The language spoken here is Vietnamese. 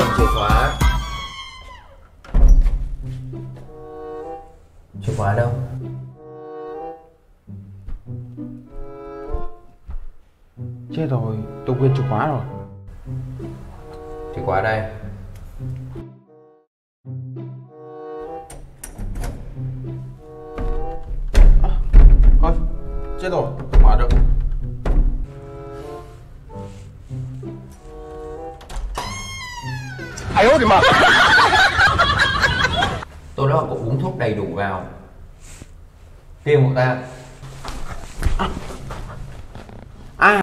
cầm chìa khóa. Chìa khóa đâu? Chết rồi, tôi quên chìa khóa rồi. Chìa khóa đây. Ôi, chết rồi, mở được ai thì mà. Tôi nói là cậu uống thuốc đầy đủ vào. Tiêm của ta.